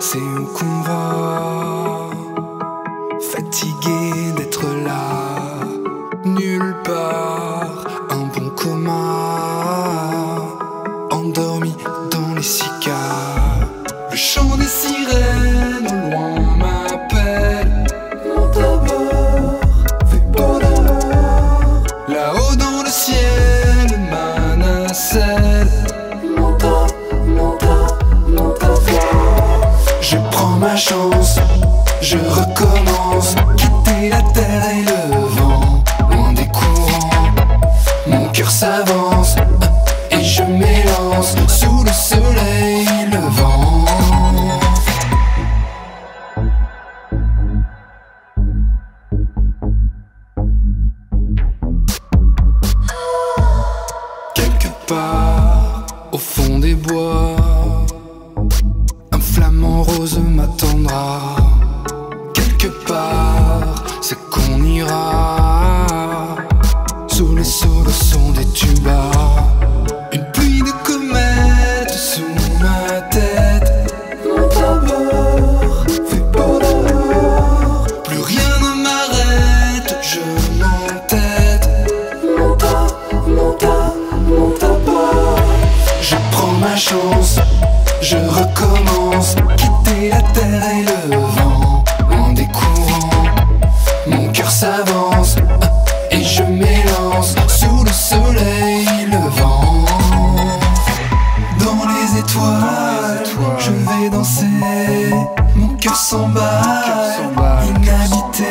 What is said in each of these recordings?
c'est où qu'on. Fatigué d'être là, nulle part, un bon coma. Endormi dans les cicares, le chant des sirènes. Je recommence. Quitter la terre et le vent, loin des courants. Mon cœur s'avance et je m'élance sous le soleil levant. Quelque part au fond des bois, m'attendra. Quelque part, c'est qu'on ira sous les sauts le son des tubas. Une pluie de comètes sous ma tête. Mon tabord fait beau dehors. Plus rien ne m'arrête, je m'entête. Mon tas, mon danser. Mon cœur s'emballe, inhabité.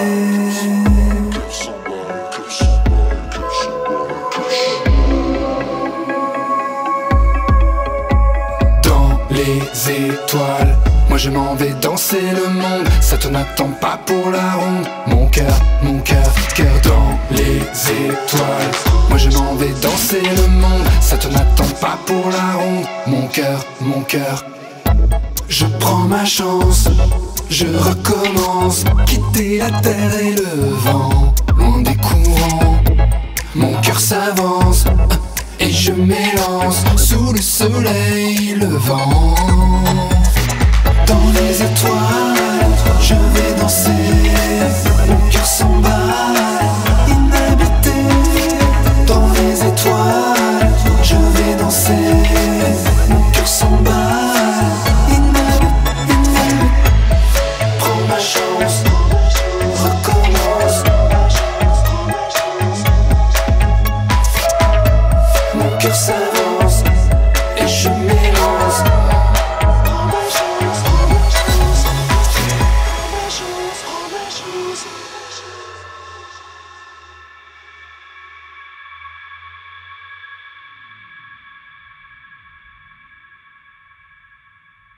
dans les étoiles. Moi je m'en vais danser le monde, ça te n'attend pas pour la ronde. Mon cœur, mon cœur, cœur dans les étoiles. Moi je m'en vais danser le monde, ça te n'attend pas pour la ronde. Mon cœur, mon cœur. Je prends ma chance, je recommence. Quitter la terre et le vent, loin des courants. Mon cœur s'avance et je m'élance sous le soleil levant. Dans les étoiles, so